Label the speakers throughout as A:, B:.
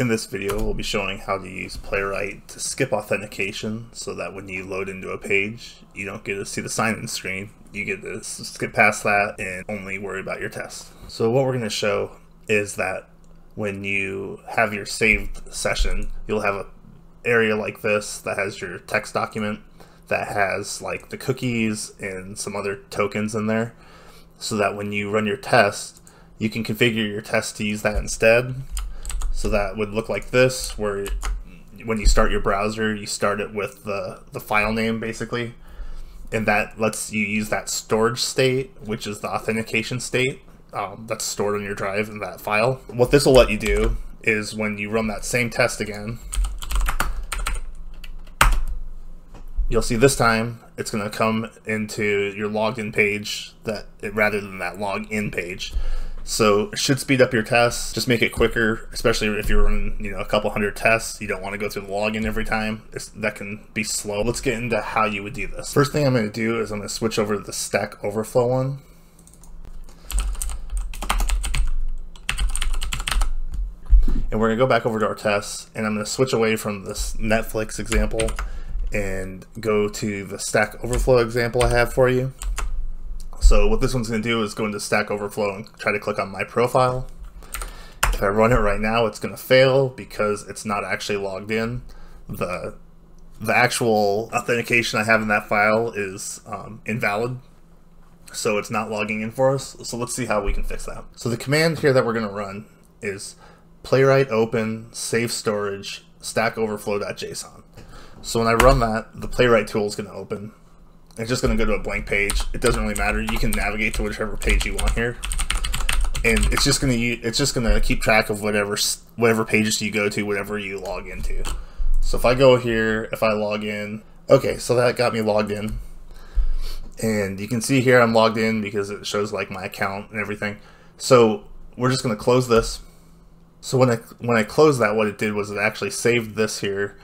A: In this video, we'll be showing how to use Playwright to skip authentication so that when you load into a page, you don't get to see the sign-in screen. You get to skip past that and only worry about your test. So what we're going to show is that when you have your saved session, you'll have a area like this that has your text document that has like the cookies and some other tokens in there so that when you run your test, you can configure your test to use that instead so that would look like this, where when you start your browser, you start it with the, the file name basically. And that lets you use that storage state, which is the authentication state um, that's stored on your drive in that file. What this will let you do is when you run that same test again, you'll see this time it's going to come into your logged in page that rather than that login page. So it should speed up your tests, just make it quicker, especially if you're running, you know, a couple hundred tests. You don't want to go through the login every time. It's, that can be slow. Let's get into how you would do this. First thing I'm going to do is I'm going to switch over to the Stack Overflow one. And we're going to go back over to our tests, and I'm going to switch away from this Netflix example and go to the Stack Overflow example I have for you. So what this one's going to do is go into Stack Overflow and try to click on my profile. If I run it right now, it's going to fail because it's not actually logged in. The the actual authentication I have in that file is um, invalid, so it's not logging in for us. So let's see how we can fix that. So the command here that we're going to run is playwright open save storage stack overflow.json. So when I run that, the playwright tool is going to open it's just going to go to a blank page. It doesn't really matter. You can navigate to whichever page you want here, and it's just going to it's just going to keep track of whatever whatever pages you go to, whatever you log into. So if I go here, if I log in, okay, so that got me logged in, and you can see here I'm logged in because it shows like my account and everything. So we're just going to close this. So when I when I closed that, what it did was it actually saved this here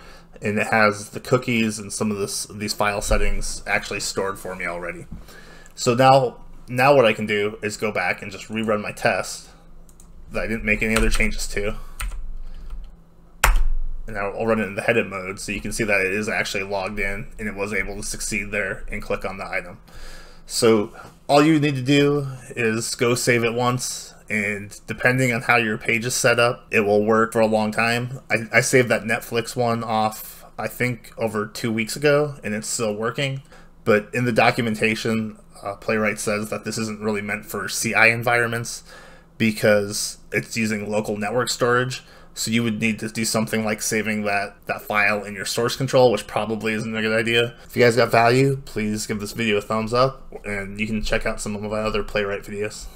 A: and it has the cookies and some of this these file settings actually stored for me already. So now now what I can do is go back and just rerun my test that I didn't make any other changes to. And now I'll run it in the headed mode so you can see that it is actually logged in and it was able to succeed there and click on the item. So all you need to do is go save it once and depending on how your page is set up, it will work for a long time. I, I saved that Netflix one off, I think, over two weeks ago, and it's still working. But in the documentation, uh, Playwright says that this isn't really meant for CI environments because it's using local network storage. So you would need to do something like saving that, that file in your source control, which probably isn't a good idea. If you guys got value, please give this video a thumbs up, and you can check out some of my other Playwright videos.